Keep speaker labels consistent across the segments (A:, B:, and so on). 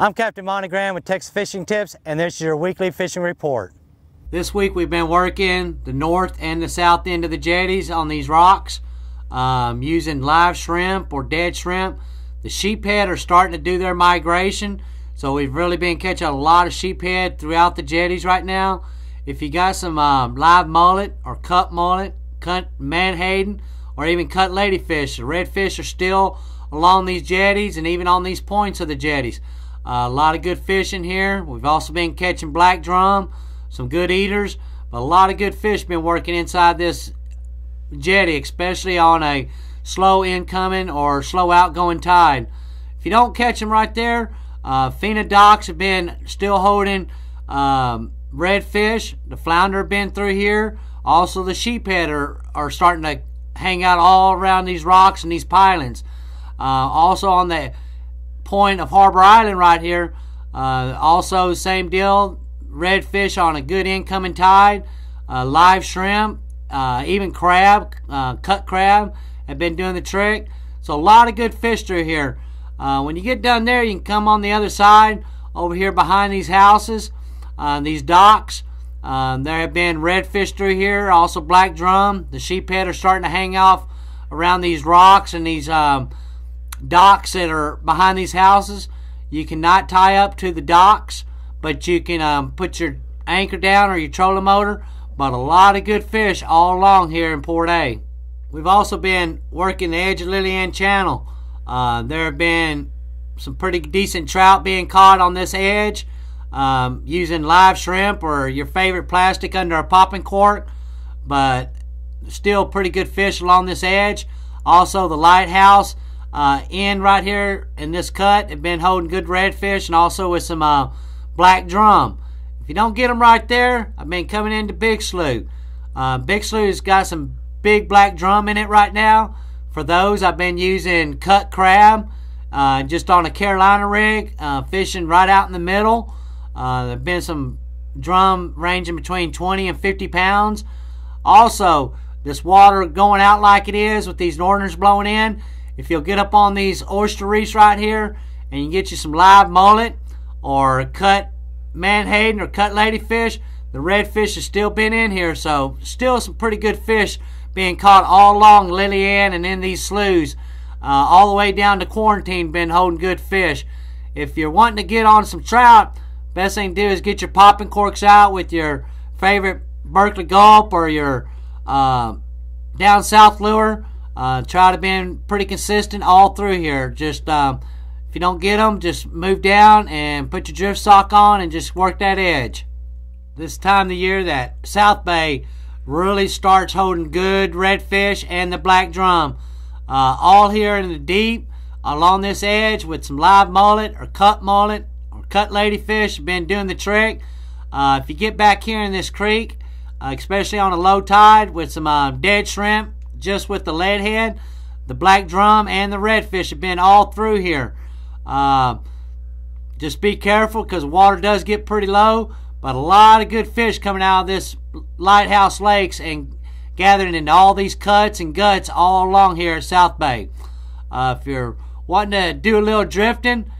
A: I'm Captain Monte Graham with Texas Fishing Tips, and this is your weekly fishing report.
B: This week we've been working the north and the south end of the jetties on these rocks um, using live shrimp or dead shrimp. The sheephead are starting to do their migration, so we've really been catching a lot of sheephead throughout the jetties right now. If you got some um, live mullet or cut mullet, cut menhaden, or even cut ladyfish, the redfish are still along these jetties and even on these points of the jetties. A lot of good fish in here. We've also been catching black drum, some good eaters, but a lot of good fish been working inside this jetty, especially on a slow incoming or slow outgoing tide. If you don't catch them right there, uh, Fina docks have been still holding um, redfish. The flounder have been through here. Also, the sheephead are, are starting to hang out all around these rocks and these pilings. Uh, also on the point of Harbor Island right here. Uh, also, same deal. Redfish on a good incoming tide. Uh, live shrimp, uh, even crab, uh, cut crab have been doing the trick. So a lot of good fish through here. Uh, when you get down there, you can come on the other side over here behind these houses, uh, these docks. Um, there have been redfish through here, also black drum. The sheephead are starting to hang off around these rocks and these um, docks that are behind these houses. You cannot tie up to the docks, but you can um, put your anchor down or your trolling motor. But a lot of good fish all along here in Port A. We've also been working the edge of Lydia Ann Channel. Uh, there have been some pretty decent trout being caught on this edge um, using live shrimp or your favorite plastic under a popping cork, but still pretty good fish along this edge. Also, the lighthouse uh, in right here in this cut have been holding good redfish and also with some uh, black drum. If you don't get them right there, I've been coming into Big Slough. Uh, Big Slough's got some big black drum in it right now. For those, I've been using cut crab uh, just on a Carolina rig, uh, fishing right out in the middle. Uh, there have been some drum ranging between 20 and 50 pounds. Also, this water going out like it is with these northerners blowing in, if you'll get up on these oyster reefs right here and you get you some live mullet or cut menhaden or cut ladyfish, the redfish has still been in here. So still some pretty good fish being caught all along Lydia Ann and in these sloughs. Uh, all the way down to quarantine been holding good fish. If you're wanting to get on some trout, best thing to do is get your popping corks out with your favorite Berkley Gulp or your uh, down south lure. Uh, try to be pretty consistent all through here. Just um, if you don't get them, just move down and put your drift sock on and just work that edge. This time of the year that South Bay really starts holding good redfish and the black drum. Uh, all here in the deep along this edge with some live mullet or cut mullet or cut ladyfish been doing the trick. Uh, if you get back here in this creek, uh, especially on a low tide with some uh, dead shrimp, just with the lead head. The black drum and the redfish have been all through here. Uh, just be careful because water does get pretty low, but a lot of good fish coming out of this lighthouse lakes and gathering into all these cuts and guts all along here at South Bay. Uh, if you're wanting to do a little drifting,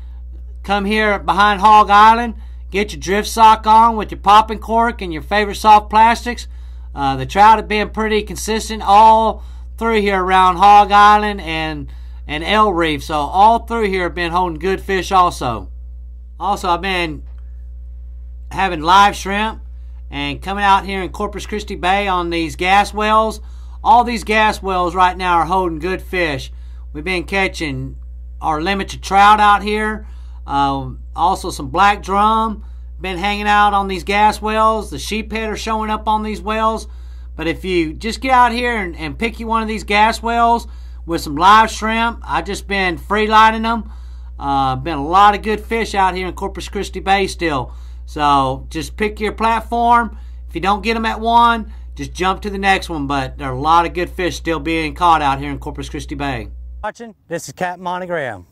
B: come here behind Hog Island. Get your drift sock on with your popping cork and your favorite soft plastics. Uh, the trout have been pretty consistent all through here around Hog Island and and El Reef. So all through here have been holding good fish also. Also, I've been having live shrimp and coming out here in Corpus Christi Bay on these gas wells. All these gas wells right now are holding good fish. We've been catching our limited trout out here. Um, also some black drum been hanging out on these gas wells. The sheephead are showing up on these wells. But if you just get out here and, and pick you one of these gas wells with some live shrimp, I've just been free lining them. Uh, been a lot of good fish out here in Corpus Christi Bay still. So just pick your platform. If you don't get them at one, just jump to the next one. But there are a lot of good fish still being caught out here in Corpus Christi Bay.
A: Watching, this is Captain Monte Graham.